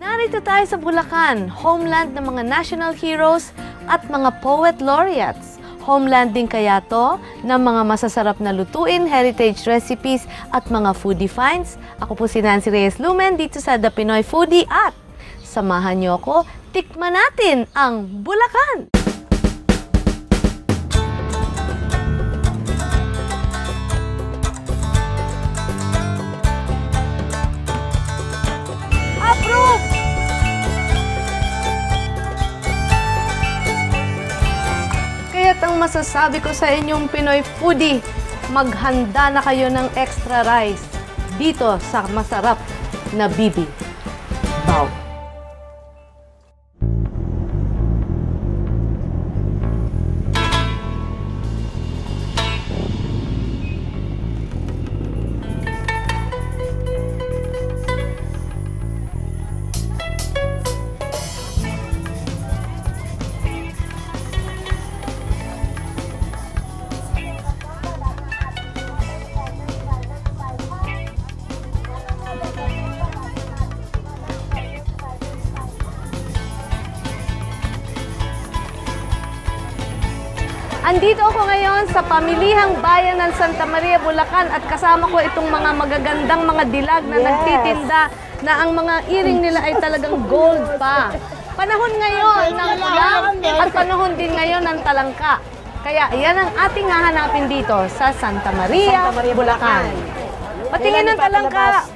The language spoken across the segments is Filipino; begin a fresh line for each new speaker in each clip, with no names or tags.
Narito tayo sa Bulacan, homeland ng mga national heroes at mga poet laureates. Homeland din kaya to ng mga masasarap na lutuin, heritage recipes at mga foodie finds. Ako po si Nancy Reyes Lumen dito sa The Pinoy Foodie at samahan niyo ako, tikman natin ang Bulacan! Masasabi ko sa inyong Pinoy foodie, maghanda na kayo ng extra rice dito sa masarap na bibi. Andito ako ngayon sa pamilihang bayan ng Santa Maria, Bulacan at kasama ko itong mga magagandang mga dilag na
Yes.
nagtitinda na ang mga earring nila ay talagang gold pa. Panahon ngayon ng ulam at panahon din ngayon ng talangka. Kaya yan ang ating hahanapin dito sa Santa Maria,
Santa Maria,
Bulacan. Patingin ng talangka.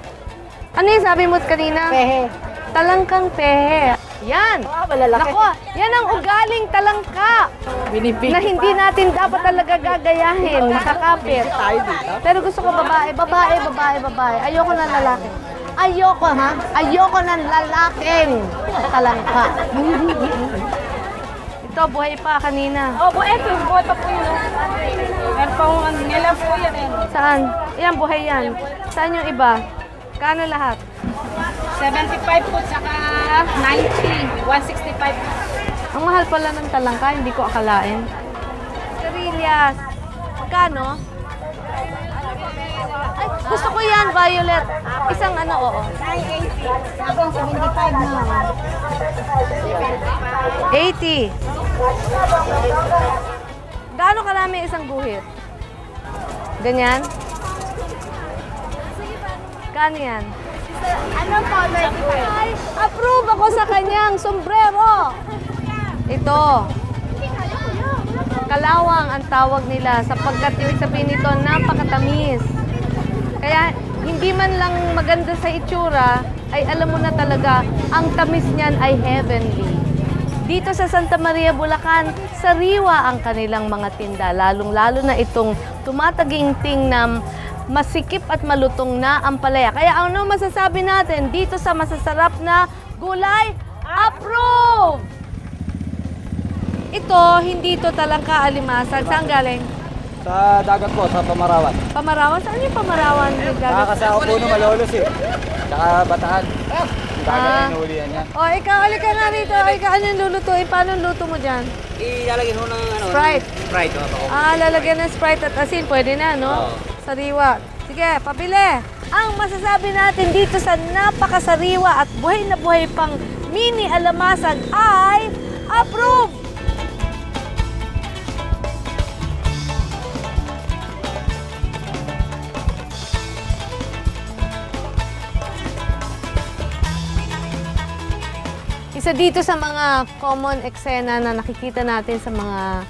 Ano yung sabi mo kanina?
Pehe.
Talangkang pehe. Yan.
Ah, malalaki.
Nako, yan ang ugaling talangka
Binibig
na hindi natin dapat talaga gagayahin, nakakapit. Pero gusto ko babae, babae, babae, babae. Ayoko ng lalaki. Ayoko ha? Ayoko ng lalaking talangka. Ito, buhay pa kanina.
Opo, eto, buhay pa po yun. Meron pa kong ano, ngayon po yan. eh.
Saan? Yan, buhay yan. Saan yung iba? Kano lahat?
75 po, tsaka 90, 165.
Ang mahal pala ng talangka, hindi ko akalain. Cerillas. Magkano? Ay, gusto ko yan, violet. Isang ano, oo.
75 na.
80. Gaano karami isang guhit? Ganyan? Kano yan?
Anong color
approve ako sa kanyang sombrero. Ito. Kalawang ang tawag nila sapagkat ibig sabihin nito napakatamis. Kaya hindi man lang maganda sa itsura, ay alam mo na talaga, ang tamis niyan ay heavenly. Dito sa Santa Maria, Bulacan, sariwa ang kanilang mga tinda, lalong-lalo na itong tumataginting na masikip at malutong na ampalaya. Kaya ano masasabi natin dito sa masasarap na gulay? Approve! Ito, hindi ito talangka alimasag. Saan galing?
Sa dagat po, sa Pamarawan.
Pamarawan? Saan yung Pamarawan?
Nakakasama po Malolos eh. Tsaka Bataan. Dagat
Ah.
ang inuulian yan.
O, ikaw, halika nga rito. Ikaw, ano yung lulutuin? Paano yung luto mo dyan?
Ilalagay mo ng ano?
Sprite.
Sprite. Oh,
Ah, lalagyan ng Sprite at asin. Pwede na, no?
Oo.
Sariwa. Sige, pabili. Ang masasabi natin dito sa napakasariwa at buhay na buhay pang mini alamasag ay approve! Isa dito sa mga common eksena na nakikita natin sa mga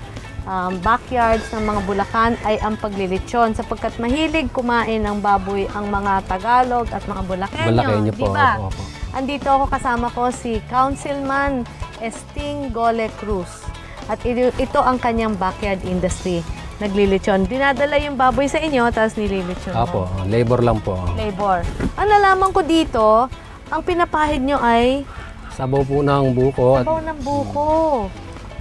um, backyards ng mga Bulacan ay ang paglilitsyon sapagkat mahilig kumain ng baboy ang mga Tagalog at mga Bulakenyo.
Bulakenyo po,
di ba?
opo, opo.
Andito ako kasama ko si Councilman Esting Gole Cruz. At ito, ang kanyang backyard industry. Naglilitsyon. Dinadala yung baboy sa inyo, tapos nililitsyon mo.
Apo, labor lang po.
Labor. Ang nalaman ko dito, ang pinapahid nyo ay
Sabaw po ng buko at
sabaw ng buko.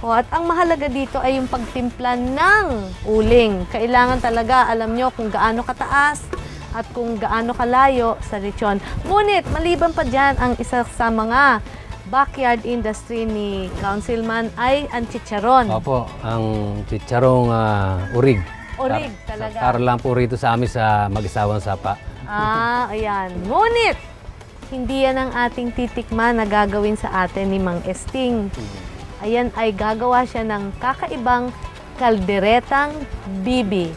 O, at ang mahalaga dito ay yung pagtimpla ng uling. Kailangan talaga alam nyo kung gaano kataas at kung gaano kalayo sa lechon. Ngunit, maliban pa dyan, ang isa sa mga backyard industry ni Councilman ay ang chicharon.
Opo, ang chicharong ah, urig.
Urig talaga.
Para lang po rito sa amin sa mag-isawang sapa.
Ah, ayan. Ngunit, hindi yan ang ating titikman na gagawin sa atin ni Mang Esting. Ayan ay gagawa siya ng kakaibang kalderetang bibi.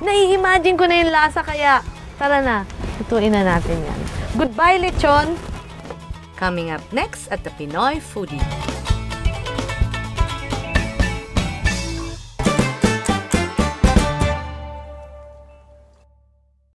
Nai-imagine ko na yung lasa kaya tara na, tutuin na natin yan. Goodbye, lechon! Coming up next at the Pinoy Foodie.